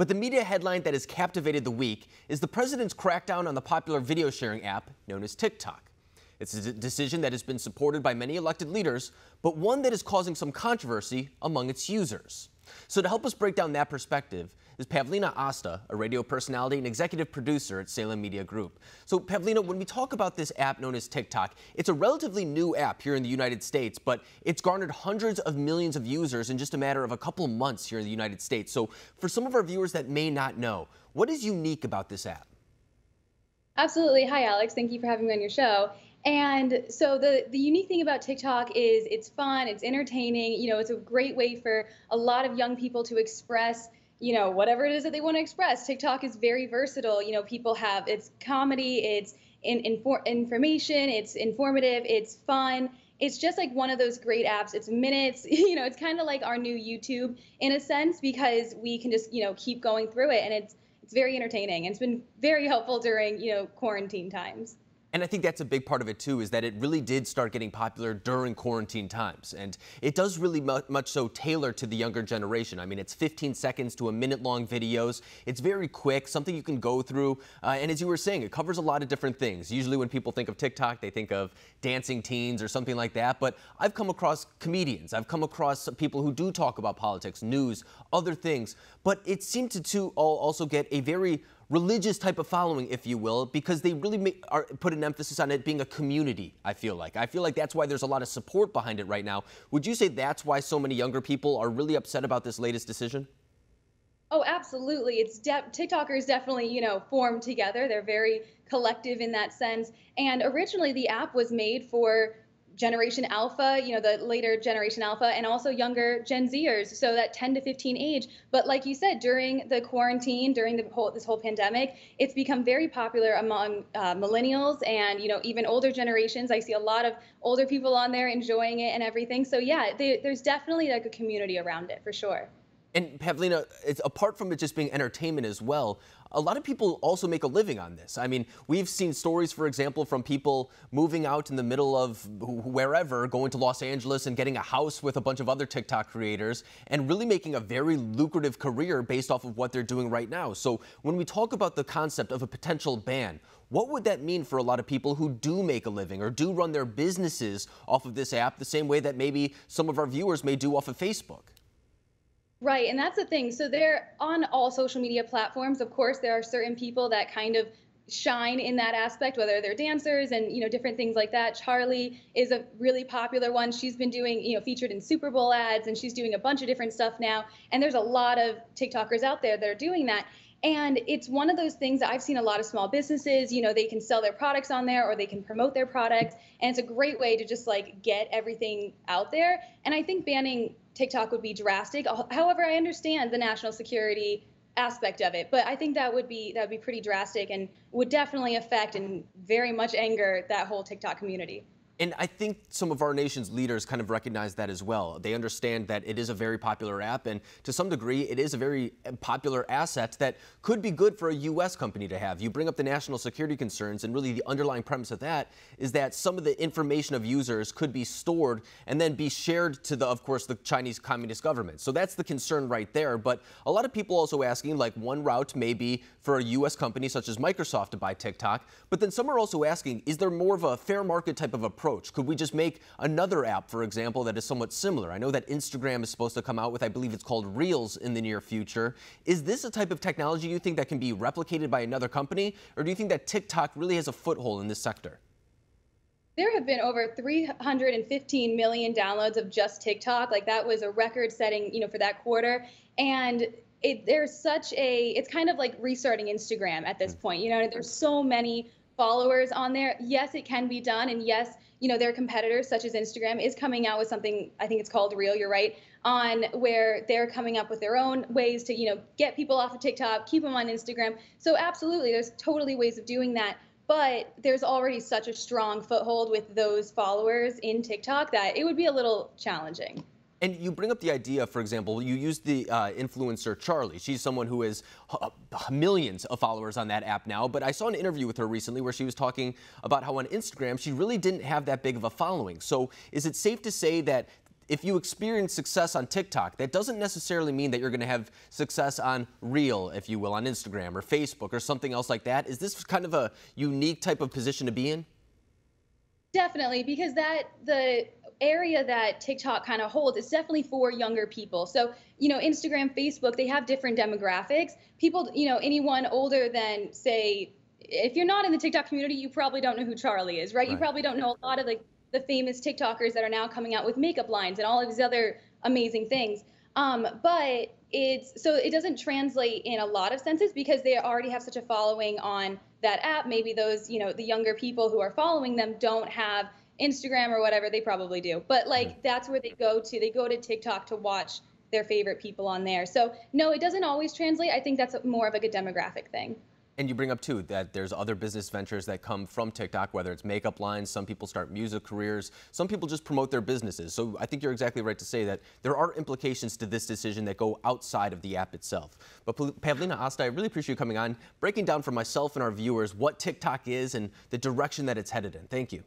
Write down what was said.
But the media headline that has captivated the week is the president's crackdown on the popular video sharing app known as TikTok. It's a decision that has been supported by many elected leaders, but one that is causing some controversy among its users. So to help us break down that perspective is Pavlina Osta, a radio personality and executive producer at Salem Media Group. So Pavlina, when we talk about this app known as TikTok, it's a relatively new app here in the United States, but it's garnered hundreds of millions of users in just a matter of a couple months here in the United States. So for some of our viewers that may not know, what is unique about this app? Absolutely. Hi, Alex. Thank you for having me on your show. And so the the unique thing about TikTok is it's fun, it's entertaining, you know, it's a great way for a lot of young people to express, you know, whatever it is that they want to express. TikTok is very versatile. You know, people have it's comedy, it's in, infor- information, it's informative, it's fun. It's just like one of those great apps. It's minutes, you know, it's kind of like our new YouTube in a sense because we can just, you know, keep going through it and it's it's very entertaining and it's been very helpful during, you know, quarantine times. And I think that's a big part of it too, is that it really did start getting popular during quarantine times. And it does really much so tailor to the younger generation. I mean, it's 15 seconds to a minute long videos. It's very quick, something you can go through. Uh, and as you were saying, it covers a lot of different things. Usually when people think of TikTok, they think of dancing teens or something like that. But I've come across comedians. I've come across people who do talk about politics, news, other things. But it seemed to, to also get a very religious type of following, if you will, because they really are, put emphasis on it being a community, I feel like. I feel like that's why there's a lot of support behind it right now. Would you say that's why so many younger people are really upset about this latest decision? Oh, absolutely. It's de- TikTokers definitely, you know, formed together. They're very collective in that sense. And originally, the app was made for generation alpha, you know, the later generation alpha, and also younger Gen Zers, so that 10 to 15 age. But like you said, during the quarantine, during the whole this whole pandemic, it's become very popular among uh, millennials and you know even older generations. I see a lot of older people on there enjoying it and everything. So yeah, they, there's definitely like a community around it for sure. And Pavlina, it's apart from it just being entertainment as well, a lot of people also make a living on this. I mean, we've seen stories, for example, from people moving out in the middle of wherever, going to Los Angeles and getting a house with a bunch of other TikTok creators and really making a very lucrative career based off of what they're doing right now. So when we talk about the concept of a potential ban, what would that mean for a lot of people who do make a living or do run their businesses off of this app the same way that maybe some of our viewers may do off of Facebook? Right, and that's the thing. So they're on all social media platforms. Of course, there are certain people that kind of shine in that aspect whether they're dancers and you know different things like that charli is a really popular one she's been doing you know featured in super bowl ads and she's doing a bunch of different stuff now and there's a lot of tiktokers out there that are doing that and it's one of those things that I've seen a lot of small businesses, you know, they can sell their products on there or they can promote their products. And it's a great way to just like get everything out there. And I think banning TikTok would be drastic. However, I understand the national security aspect of it, but I think that would be that would be pretty drastic and would definitely affect and very much anger that whole TikTok community. And I think some of our nation's leaders kind of recognize that as well. They understand that it is a very popular app, and to some degree, it is a very eh, popular asset that could be good for a U.S. company to have. You bring up the national security concerns, and really the underlying premise of that is that some of the information of users could be stored and then be shared to the, of course, the Chinese Communist government. So that's the concern right there. But a lot of people also asking, like one route may be for a U.S. company such as Microsoft to buy TikTok, but then some are also asking, is there more of a fair market type of approach? Approach? Could we just make another app, for example, that is somewhat similar? I know that Instagram is supposed to come out with, I believe it's called Reels in the near future. Is this a type of technology you think that can be replicated by another company? Or do you think that TikTok really has a foothold in this sector? there have been over 315 million downloads of just TikTok. Like that was a record setting, you know, for that quarter. And it, there's such a, it's kind of like restarting Instagram at this mm. point. You know, there's so many followers on there. Yes, it can be done. And yes, you know, their competitors, such as Instagram, is coming out with something, I think it's called Reel, you're right, on where they're coming up with their own ways to, you know, get people off of TikTok, keep them on Instagram. So absolutely, there's totally ways of doing that. But there's already such a strong foothold with those followers in TikTok that it would be a little challenging. And you bring up the idea, for example, you use the uh, influencer Charli. She's someone who has uh, millions of followers on that app now. But I saw an interview with her recently where she was talking about how on Instagram she really didn't have that big of a following. So is it safe to say that if you experience success on TikTok, that doesn't necessarily mean that you're going to have success on Reel, if you will, on Instagram or Facebook or something else like that. Is this kind of a unique type of position to be in? Definitely, because that the area that TikTok kind of holds is definitely for younger people. So, you know, Instagram, Facebook, they have different demographics. People, you know, anyone older than say if you're not in the TikTok community, you probably don't know who Charli is, right? right. You probably don't know a lot of like the famous TikTokers that are now coming out with makeup lines and all of these other amazing things. Um, but it's so it doesn't translate in a lot of senses because they already have such a following on that app. Maybe those, you know, the younger people who are following them don't have Instagram or whatever. They probably do, but like that's where they go to. They go to TikTok to watch their favorite people on there. So no, it doesn't always translate. I think that's more of like a demographic thing. And you bring up too that there's other business ventures that come from TikTok, whether it's makeup lines, some people start music careers, some people just promote their businesses. So I think you're exactly right to say that there are implications to this decision that go outside of the app itself. But Pavlina Osta, I really appreciate you coming on, breaking down for myself and our viewers what TikTok is and the direction that it's headed in. Thank you.